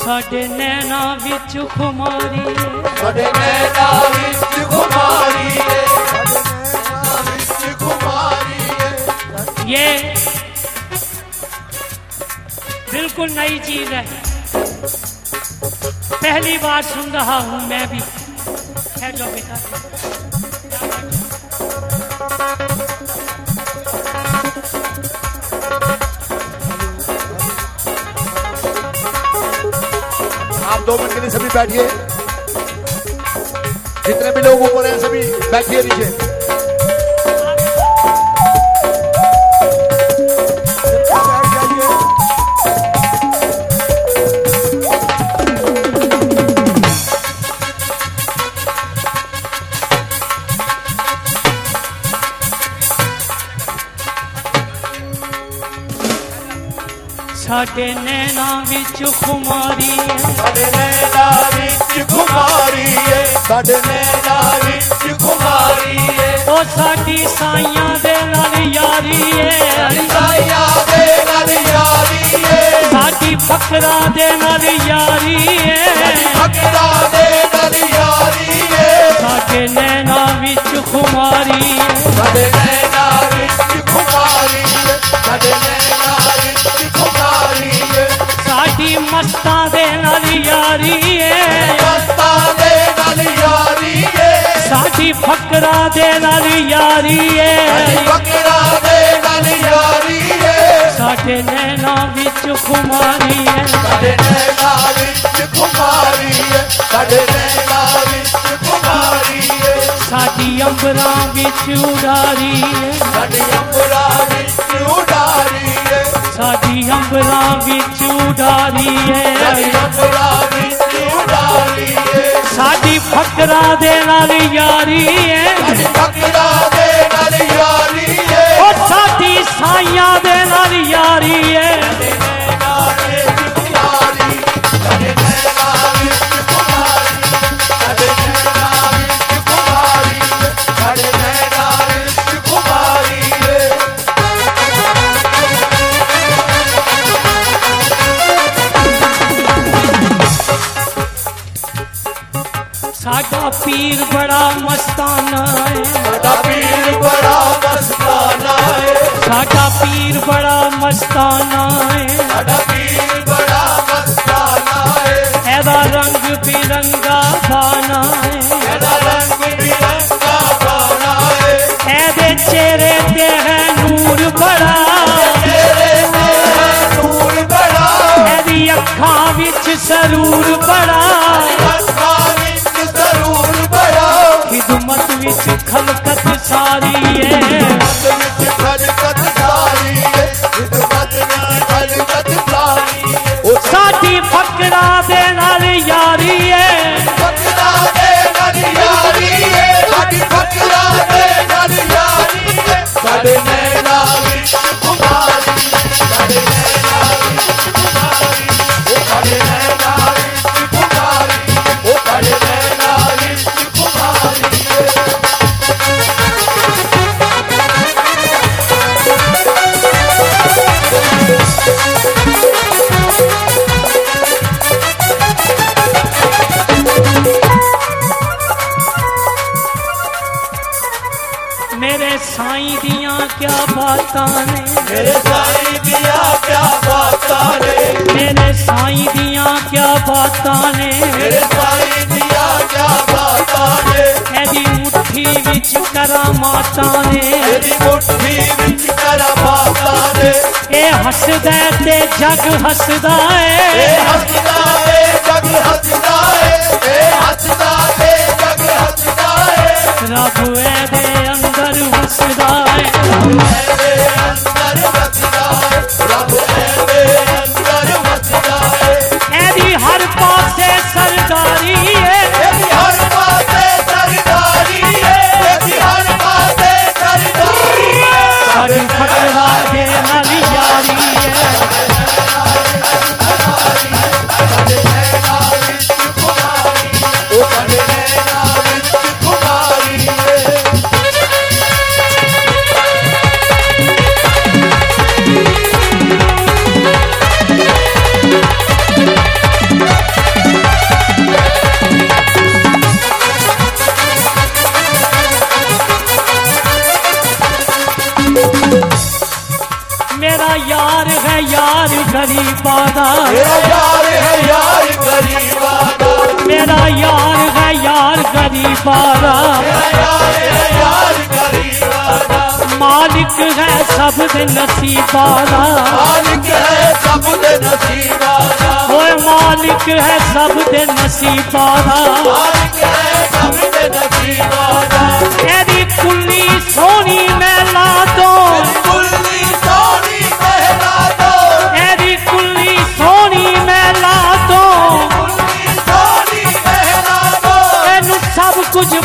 ਸਾਡੇ ਨੈਣਾ ਵਿੱਚ ਖੁਮਾਰੀ ਏ ਸਾਡੇ ਨੈਣਾ ਵਿੱਚ ਖੁਮਾਰੀ ਏ ਨੈਣਾ ਵਿੱਚ ਖੁਮਾਰੀ ਏ ये बिल्कुल नई चीज है पहली बार सुन रहा हूं मैं भी खैर जाओ बेटा आप दो मिनट के लिए सभी बैठिए। जितने भी लोग ऊपर हैं, सभी बैठिए नीचे। ਸਾਡੇ ਨੈਣਾ ਵਿੱਚ ਖੁਮਾਰੀ ਏ ਸਾਡੇ ਨੈਣਾ ਵਿੱਚ ਖੁਮਾਰੀ ਏ ਸਾਡੇ ਨੈਣਾ ਵਿੱਚ ਖੁਮਾਰੀ ਏ ਉਹ ਸਾਡੀ ਸਾਈਆਂ ਦੇ ਨਾਲ ਯਾਰੀ ਏ ਸਾਇਆ ਦੇ ਨਾਲ ਯਾਰੀ ਏ ਸਾਡੀ ਫਕਰਾਂ ਦੇ ਨਾਲ ਯਾਰੀ ਏ ਹੱਕਦਾ ਦੇ ਨਾਲ ਯਾਰੀ ਏ ਸਾਡੇ ਨੈਣਾ ਵਿੱਚ ਖੁਮਾਰੀ ਏ ਸਾਡੇ ਨੈਣਾ ਵਿੱਚ ਖੁਮਾਰੀ ਏ ਸਾਡੇ ਯਾਰੀ ਏ ਰਸਤਾ ਦੇ ਨਾਲ ਯਾਰੀ ਏ ਸਾਡੀ ਫਕਰਾਂ ਦੇ ਨਾਲ ਯਾਰੀ ਏ ਬੱਕਰਾ ਦੇ ਨਾਲ ਯਾਰੀ ਏ ਸਾਡੇ ਨੈਣਾ ਵਿੱਚ ਖੁਮਾਰੀ ਏ ਸਾਡੇ ਨੈਣਾ ਵਿੱਚ ਖੁਮਾਰੀ ਏ ਸਾਡੇ ਨੈਣਾ ਵਿੱਚ ਖੁਮਾਰੀ ਏ ਸਾਡੀ ਅੰਬਰਾਂ ਵਿੱਚ ਉਡਾਰੀ ਏ ਸਾਡੀ ਅੰਬਰਾ ਵਿੱਚ ਉਡਾਰੀ ਏ ਸਾਡੀ ਅੰਬਰਾਂ ਵਿੱਚ ਉਡਾਰੀ ਸਾਡੀ ਏ ਅੰਬਰਾ ਵਿੱਚ ਉਡਾਰੀ ਏ ਸਾਡੀ ਫਕਰਾਂ ਦੇ ਨਾਲ ਯਾਰੀ ਏ ਸਾਡੀ ਬੱਕਰਾ पीर बड़ा मस्ताना है। पीर बड़ा मस्ताना है। एदा रंग बिरंगा गाना है। एदा रंग बिरंगा गाना है। एदे चेहरे पे है नूर बड़ा। चेहरे पे नूर बड़ा। एदी अखा विच सरूर बड़ा। अखा विच सरूर बड़ा। खिदमत विच खलकत सारी बाता मेरे साईं दिया क्या बाता ने मेरे साईं दिया क्या बाता ने मेरे साईं दिया क्या बाता ने एदी मुट्ठी विच करा माता ने एदी मुट्ठी विच करा माता ने ए हसदा ते जग हसदा ए वाला मालिक है सब दे नसीबाला मालिक है सब दे नसीबाला ओए मालिक है सब दे नसीबाला मालिक है सब दे नसीबाला तेरी कुली सोनी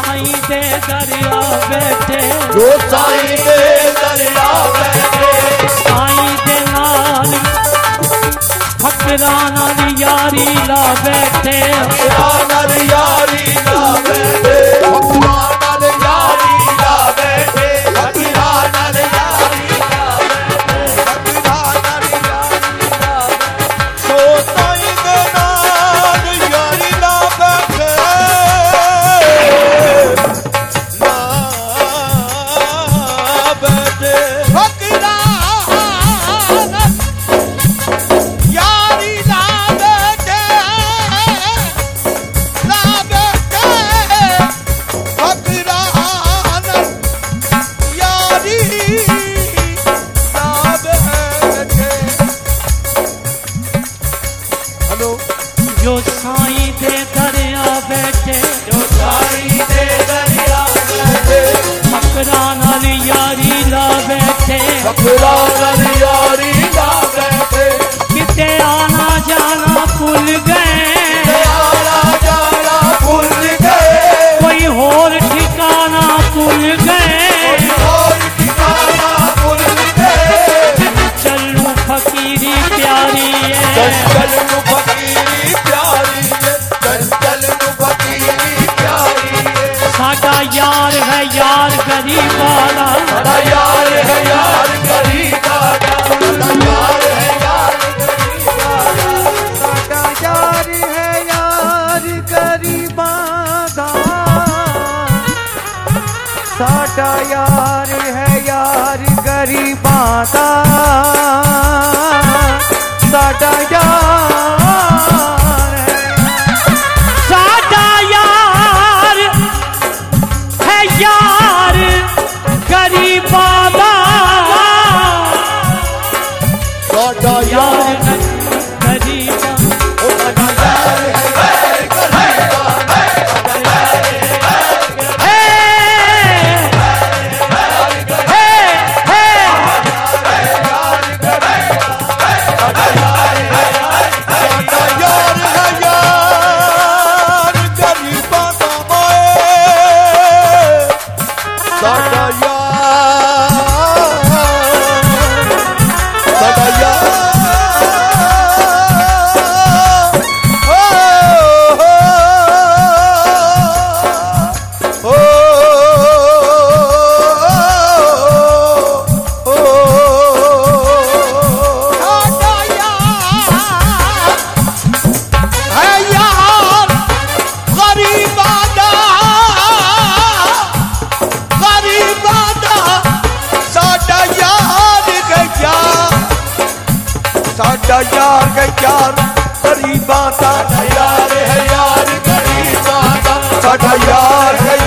साईं दे दरिया बैठे। जो साईं दे दरिया बैठे। साईं दे नाल फकरा नाल यारी ला बैठे। नर यारी ला बैठे। बैठे फकरा साडा यार यार है यार करी दा साडा यार है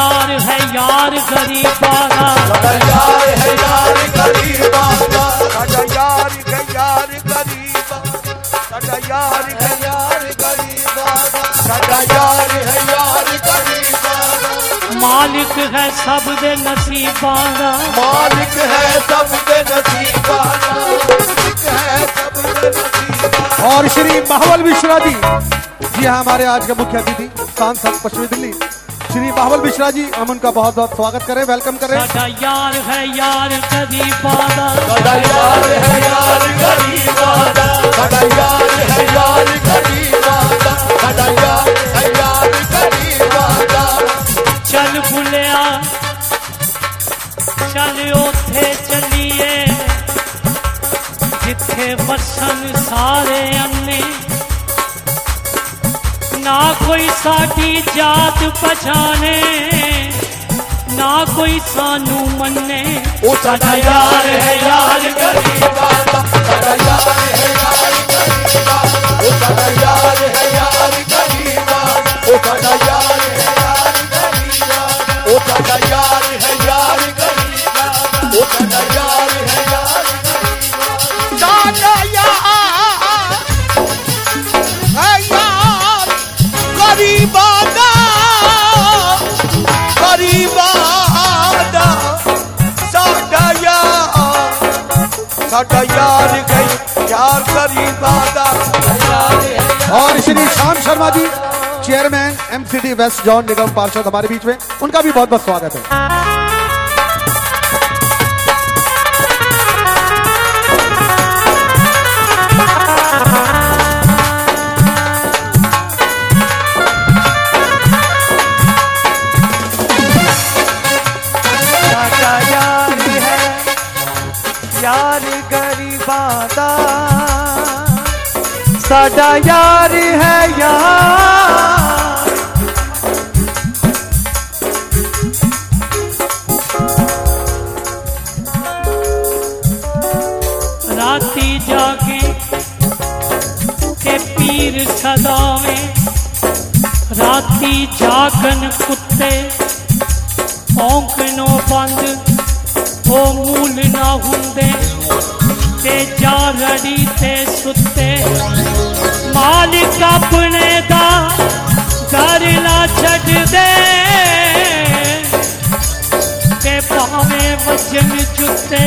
यार है यार गरीबा का साडा यार है यार गरीबा यार है यार यार है यार यार है यार मालिक है सब दे नसीबा मालिक है सब दे मालिक है सब दे नसीबा और श्री महावल मिश्रा जी जी हाँ, हमारे आज के मुख्य अतिथि सांसद पश्चिमी दिल्ली। श्री बाबल मिश्रा जी हम उनका बहुत बहुत स्वागत करें वेलकम करें। यार है यार कभी वादा। यार है यार कभी वादा। यार है यार कभी वादा। यार है यार कभी वादा। चल भुलिया चल ओथे चलिए। जिथे बसन सारे अन्नी ना कोई साडी जात पछाने ना कोई सानू मने ओ साडा यार है, यार गरीबा। साडा यार गई, यार करी दादा और Shri Shyam Sharma ji, chairman MCD west zone निगम, पार्षद हमारे बीच में, उनका भी बहुत बहुत स्वागत है। साडा यार है यार राती जागे के पीर छदावे राती जागन कुत्ते भौंकनो बंद ओ मूल ना हुंदे। ते जागड़ी ते सुते। मालिक अपने दा डर ना छड़ दे। ते भावे वज़न जुते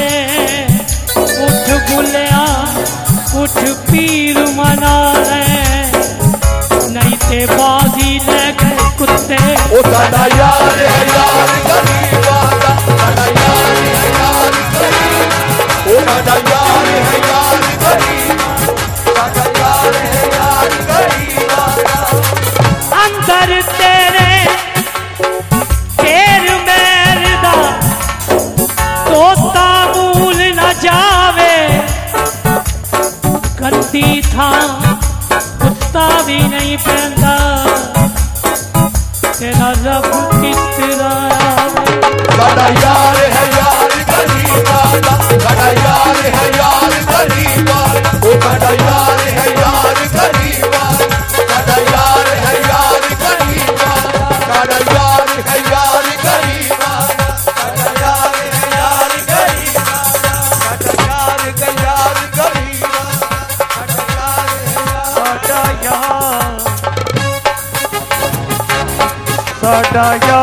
उठ बुलिया उठ पीर मना नहीं ते बाजी ले गए कुत्ते। ओ साडा यार है यार। ਸਾਡਾ